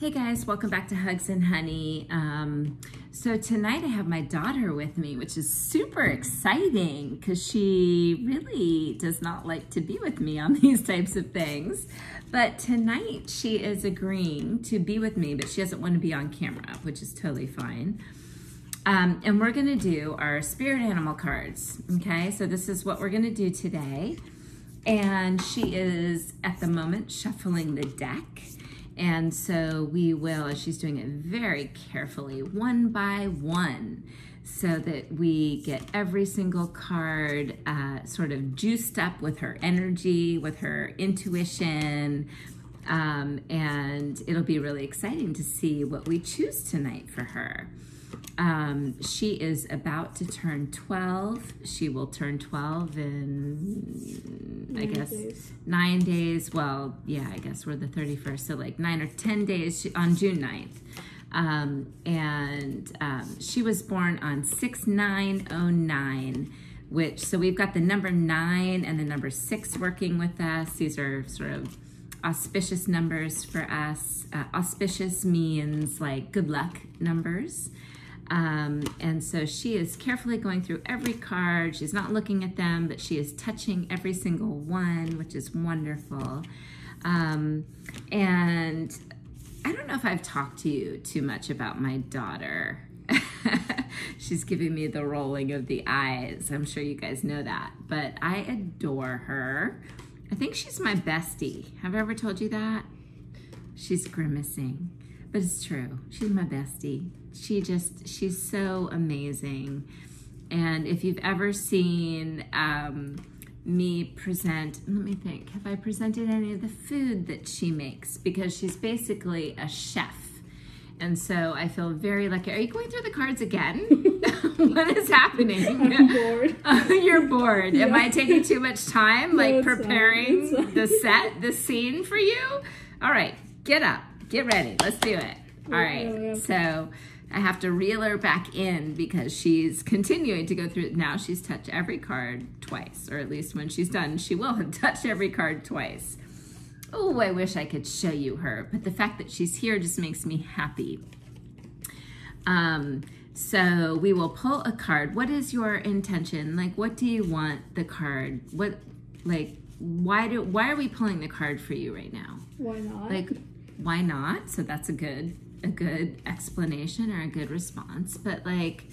Hey guys, welcome back to Hugs and Honey. Um, so tonight I have my daughter with me, which is super exciting because she really does not like to be with me on these types of things. But tonight she is agreeing to be with me, but she doesn't want to be on camera, which is totally fine. Um, and we're gonna do our spirit animal cards, okay? So this is what we're gonna do today. And she is at the moment shuffling the deck. And so we will, she's doing it very carefully, one by one, so that we get every single card uh, sort of juiced up with her energy, with her intuition, um, and it'll be really exciting to see what we choose tonight for her. Um, she is about to turn 12. She will turn 12 in, nine I guess, days. nine days. Well, yeah, I guess we're the 31st. So like nine or 10 days on June 9th. Um, and um, she was born on 6909, which, so we've got the number nine and the number six working with us. These are sort of auspicious numbers for us. Uh, auspicious means like good luck numbers. Um, and so she is carefully going through every card. She's not looking at them, but she is touching every single one, which is wonderful. Um, and I don't know if I've talked to you too much about my daughter. She's giving me the rolling of the eyes. I'm sure you guys know that, but I adore her. I think she's my bestie. Have I ever told you that? She's grimacing, but it's true. She's my bestie she just, she's so amazing. And if you've ever seen um, me present, let me think, have I presented any of the food that she makes? Because she's basically a chef. And so I feel very lucky. Are you going through the cards again? what is happening? I'm bored. you're bored. Yeah. Am I taking too much time, like no, preparing the set, the scene for you? All right, get up, get ready. Let's do it. All right. So I have to reel her back in because she's continuing to go through. Now she's touched every card twice, or at least when she's done, she will have touched every card twice. Oh, I wish I could show you her, but the fact that she's here just makes me happy. Um, so we will pull a card. What is your intention? Like, what do you want the card? What, like, why do, why are we pulling the card for you right now? Why not? Like, why not? So that's a good a good explanation or a good response, but like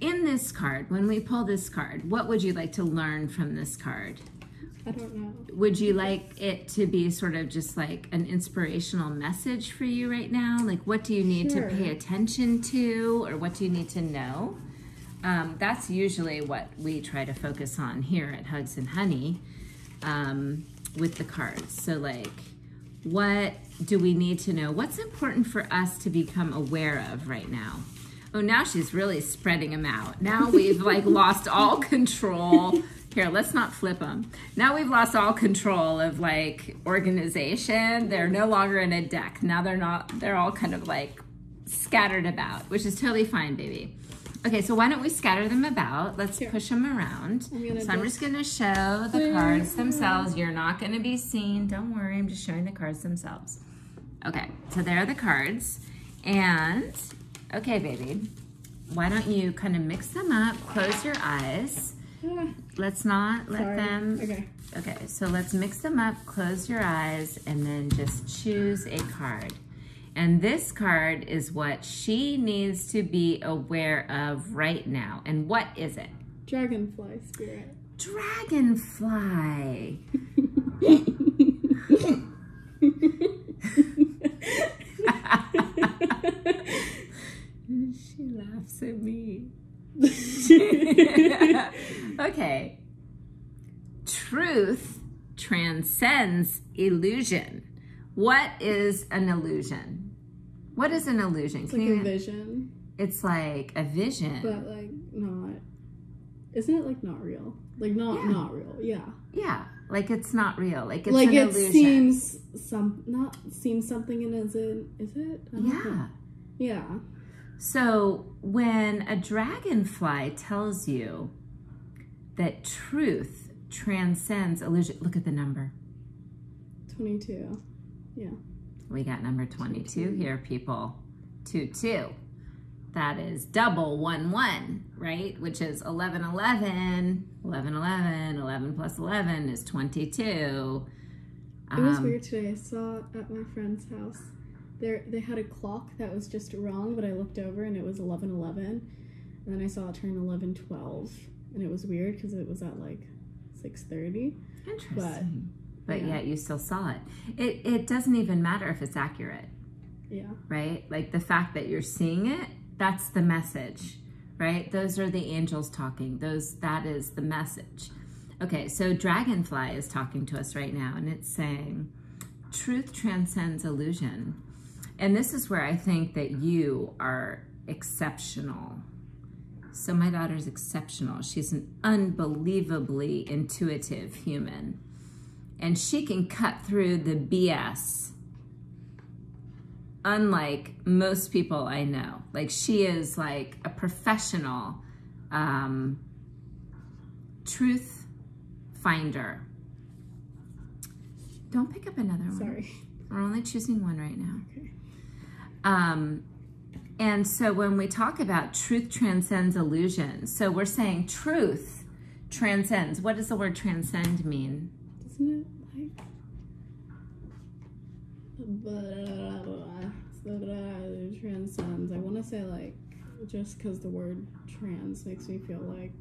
in this card, when we pull this card, what would you like to learn from this card? I don't know. Would you like it to be sort of just like an inspirational message for you right now? Like, what do you need sure. to pay attention to, or what do you need to know? Um, that's usually what we try to focus on here at Hugs and Honey um, with the cards. So, like, what do we need to know? What's important for us to become aware of right now? Oh, now she's really spreading them out. Now we've like lost all control. Here, let's not flip them. Now we've lost all control of like organization. They're no longer in a deck. Now they're not, they're all kind of like scattered about, which is totally fine, baby. Okay, so why don't we scatter them about? Let's push them around. I'm so I'm just going to show the cards themselves. You're not going to be seen. Don't worry, I'm just showing the cards themselves. Okay, so there are the cards. And, okay, baby, why don't you kind of mix them up, close your eyes. Let's not let Sorry. them. Okay. Okay, so let's mix them up, close your eyes, and then just choose a card. And this card is what she needs to be aware of right now. And what is it? Dragonfly spirit. Dragonfly. she laughs at me. okay. Truth transcends illusion. What is an illusion? What is an illusion? It's Can like a vision. It's like a vision. But like not isn't it like not real? Like not yeah. not real. Yeah. Yeah. Like it's not real. Like it's like it illusion. seems some not seems something in as in is it? Yeah. Know. Yeah. So when a dragonfly tells you that truth transcends illusion, look at the number. 22. Yeah. We got number 22 here, people. 2 2. That is double 1 1, right? Which is 11 11. 11 11. 11 plus 11 is 22. It was Um, weird today. I saw at my friend's house. There, they had a clock that was just wrong, but I looked over and it was eleven eleven, and then I saw it turn eleven twelve, and it was weird because it was at like six thirty. Interesting. But, yeah. yet you still saw it. It it doesn't even matter if it's accurate, Yeah. right? Like the fact that you're seeing it, that's the message, right? Those are the angels talking. Those that is the message. Okay, so Dragonfly is talking to us right now and it's saying truth transcends illusion. And this is where I think that you are exceptional. So my daughter's exceptional. She's an unbelievably intuitive human. And she can cut through the BS unlike most people I know. Like she is like a professional um, truth finder. Don't pick up another one. Sorry. We're only choosing one right now. Okay. Um, and so when we talk about truth transcends illusion, so we're saying truth transcends. What does the word transcend mean? Isn't it like? Transcends. I want to say like, just because the word trans makes me feel like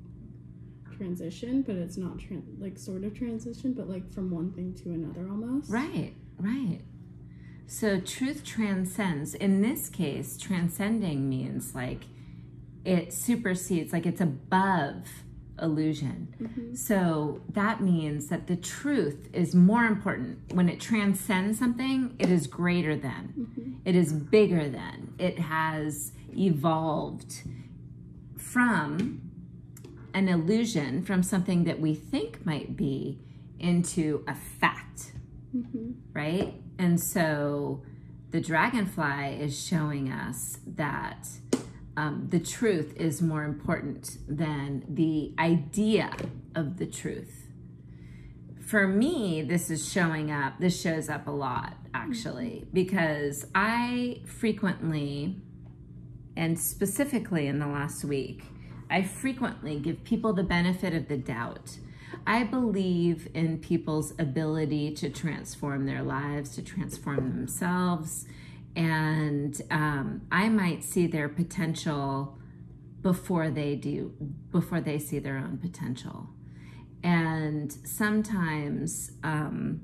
transition, but it's not tran- like sort of transition, but like from one thing to another almost. Right, right. So truth transcends. In this case, transcending means like it supersedes, like it's above illusion. Mhm. So that means that the truth is more important. When it transcends something, it is greater than, Mhm. it is bigger than, it has evolved from an illusion, from something that we think might be, into a fact Mhm. right? And so the dragonfly is showing us that um, the truth is more important than the idea of the truth. For me, this is showing up, this shows up a lot actually, because I frequently, and specifically in the last week, I frequently give people the benefit of the doubt. I believe in people's ability to transform their lives, to transform themselves, and um, I might see their potential before they do, before they see their own potential. And sometimes um,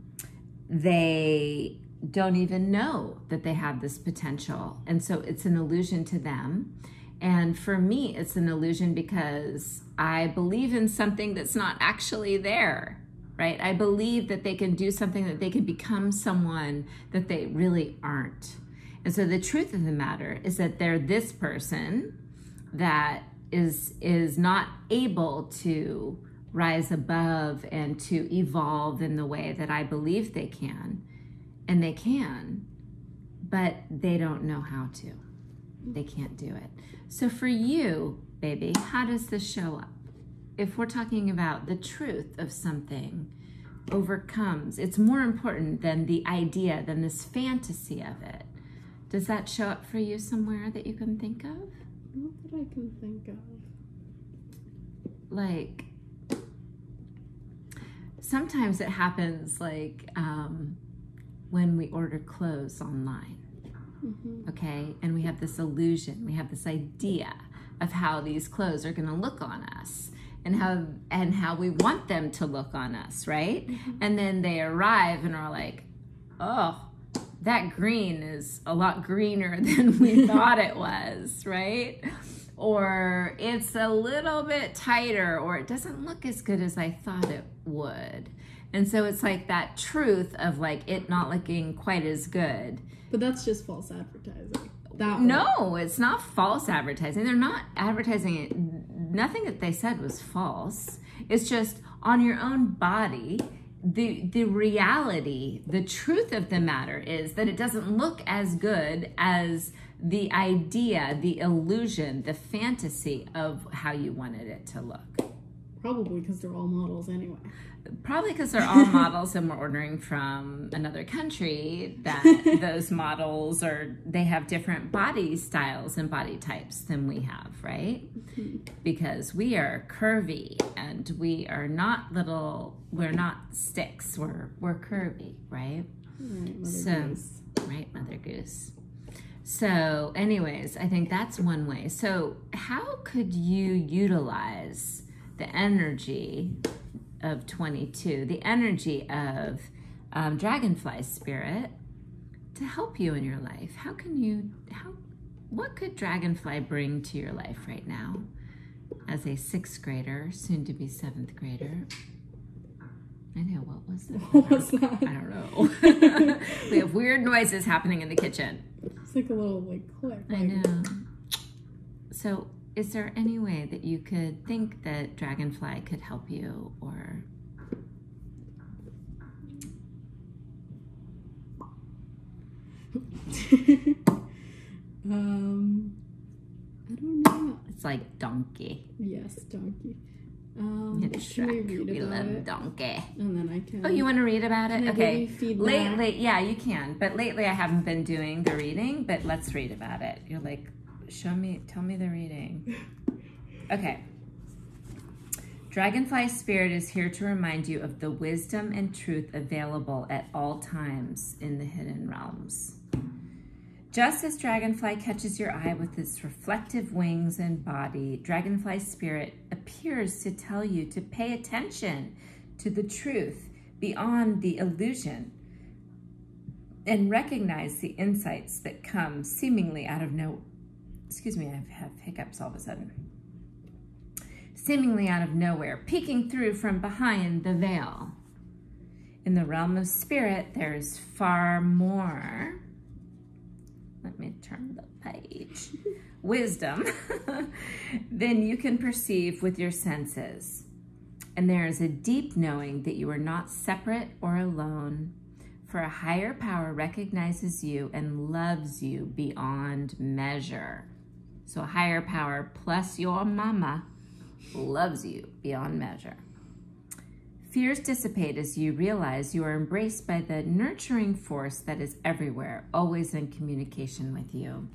they don't even know that they have this potential. And so it's an illusion to them. And for me, it's an illusion because I believe in something that's not actually there, right? I believe that they can do something, that they can become someone that they really aren't. And so the truth of the matter is that they're this person that is is not able to rise above and to evolve in the way that I believe they can. And they can, but they don't know how to. They can't do it. So for you, baby, how does this show up? If we're talking about the truth of something overcomes, it's more important than the idea, than this fantasy of it. Does that show up for you somewhere that you can think of? Not that I can think of. Like, sometimes it happens like um, when we order clothes online. Mhm. okay? And we have this illusion, we have this idea of how these clothes are going to look on us and how and how we want them to look on us, right? And then they arrive and are like, "Oh, that green is a lot greener than we thought it was," right? Or it's a little bit tighter or it doesn't look as good as I thought it would. And so it's like that truth of like it not looking quite as good But that's just false advertising. That no, it's not false advertising. They're not advertising it. Nothing that they said was false. It's just on your own body. The the reality, the truth of the matter is that it doesn't look as good as the idea, the illusion, the fantasy of how you wanted it to look. Probably because they're all models anyway. Probably because they're all models and we're ordering from another country that those models are, they have different body styles and body types than we have, right? Mm-hmm. Because we are curvy and we are not little, we're not sticks, we're, we're curvy, right? Right, So- Goose. Right, Mother Goose. So, anyways, I think that's one way. So, how could you utilize the energy of 22, the energy of um, Dragonfly Spirit to help you in your life? How can you, how, what could Dragonfly bring to your life right now as a sixth grader, soon to be seventh grader? I know, what was that? What was that? I don't know. we have weird noises happening in the kitchen. It's like a little like click. I know. So, is there any way that you could think that Dragonfly could help you or um, I don't know. it's like donkey? Yes, donkey. Um, It's can we read We about love it? donkey. And then I can. Oh, you want to read about it? Okay. Lately, yeah, you can. But lately, I haven't been doing the reading. But let's read about it. You're like, show me, tell me the reading. Okay. Dragonfly Spirit is here to remind you of the wisdom and truth available at all times in the hidden realms. Just as Dragonfly catches your eye with its reflective wings and body, Dragonfly Spirit appears to tell you to pay attention to the truth beyond the illusion and recognize the insights that come seemingly out of no excuse me i have hiccups all of a sudden. Seemingly out of nowhere peeking through from behind the veil. In the realm of spirit there's far more let me turn the page wisdom then you can perceive with your senses and there is a deep knowing that you are not separate or alone, for a higher power recognizes you and loves you beyond measure. So, a higher power plus your mama loves you beyond measure. Fears dissipate as you realize you are embraced by the nurturing force that is everywhere, always in communication with you.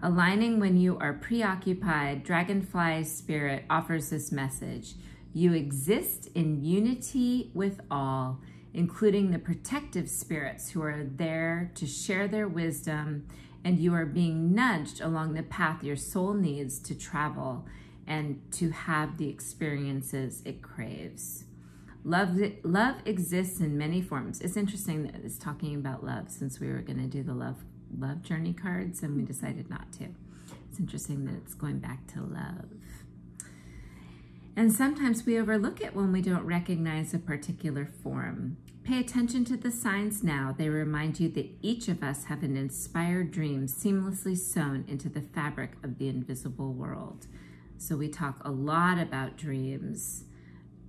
Aligning when you are preoccupied, Dragonfly Spirit offers this message. You exist in unity with all, including the protective spirits who are there to share their wisdom, and you are being nudged along the path your soul needs to travel and to have the experiences it craves. Love, love exists in many forms. It's interesting that it's talking about love since we were going to do the love love journey cards and we decided not to. It's interesting that it's going back to love. And sometimes we overlook it when we don't recognize a particular form. Pay attention to the signs now. They remind you that each of us have an inspired dream seamlessly sewn into the fabric of the invisible world. So we talk a lot about dreams.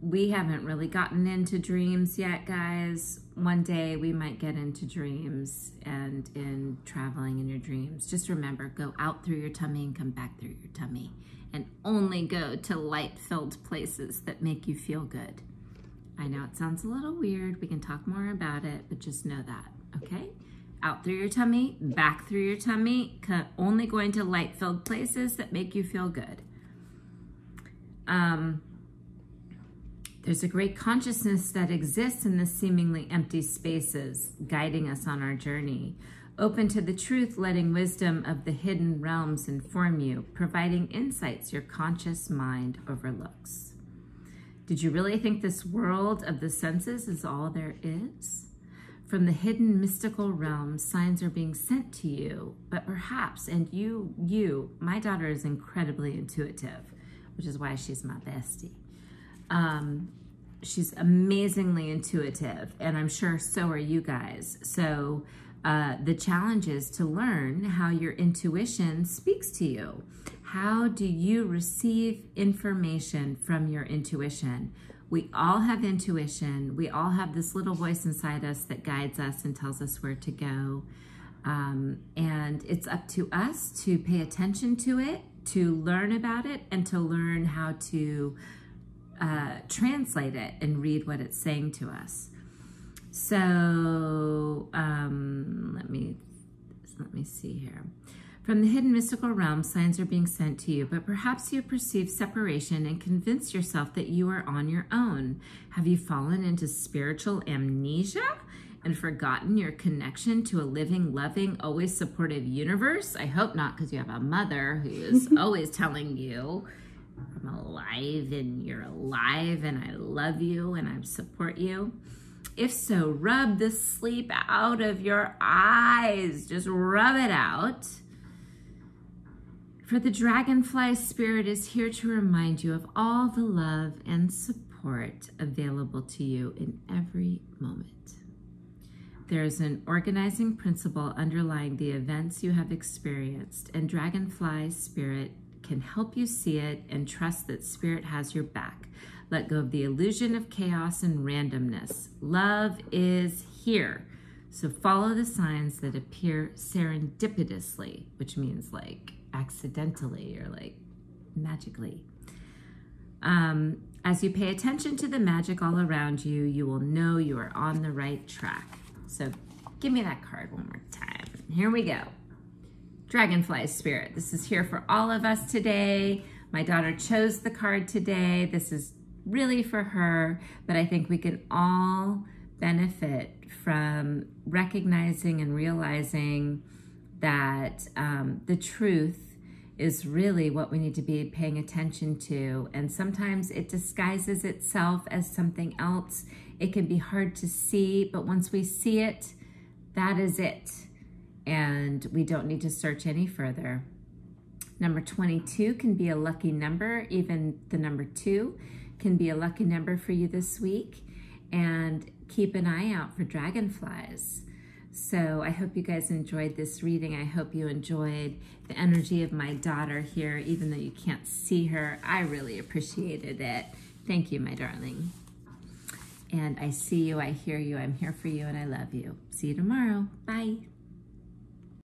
We haven't really gotten into dreams yet, guys. One day we might get into dreams and in traveling in your dreams. Just remember, go out through your tummy and come back through your tummy and only go to light-filled places that make you feel good. I know it sounds a little weird. We can talk more about it, but just know that, okay? Out through your tummy, back through your tummy, only going to light-filled places that make you feel good. Um, there's a great consciousness that exists in the seemingly empty spaces, guiding us on our journey. Open to the truth, letting wisdom of the hidden realms inform you, providing insights your conscious mind overlooks. Did you really think this world of the senses is all there is? From the hidden mystical realms, signs are being sent to you, but perhaps, and you, you, my daughter is incredibly intuitive, which is why she's my bestie. Um, she's amazingly intuitive, and I'm sure so are you guys. So uh, the challenge is to learn how your intuition speaks to you. How do you receive information from your intuition? We all have intuition. We all have this little voice inside us that guides us and tells us where to go. Um, and it's up to us to pay attention to it, to learn about it, and to learn how to uh, translate it and read what it's saying to us. So um, let me let me see here. From the hidden mystical realm, signs are being sent to you, but perhaps you perceive separation and convince yourself that you are on your own. Have you fallen into spiritual amnesia and forgotten your connection to a living, loving, always supportive universe? I hope not, because you have a mother who is always telling you, I'm alive and you're alive and I love you and I support you. If so, rub the sleep out of your eyes. Just rub it out. For the dragonfly spirit is here to remind you of all the love and support available to you in every moment. There is an organizing principle underlying the events you have experienced, and dragonfly spirit can help you see it and trust that spirit has your back. Let go of the illusion of chaos and randomness. Love is here. So follow the signs that appear serendipitously, which means like accidentally or like magically. Um, as you pay attention to the magic all around you, you will know you are on the right track. So give me that card one more time. Here we go. Dragonfly Spirit. This is here for all of us today. My daughter chose the card today. This is really for her, but I think we can all benefit from recognizing and realizing that um, the truth is really what we need to be paying attention to. And sometimes it disguises itself as something else. It can be hard to see, but once we see it, that is it. And we don't need to search any further. Number 22 can be a lucky number. Even the number two can be a lucky number for you this week. And keep an eye out for dragonflies. So I hope you guys enjoyed this reading. I hope you enjoyed the energy of my daughter here, even though you can't see her. I really appreciated it. Thank you, my darling. And I see you, I hear you, I'm here for you, and I love you. See you tomorrow. Bye.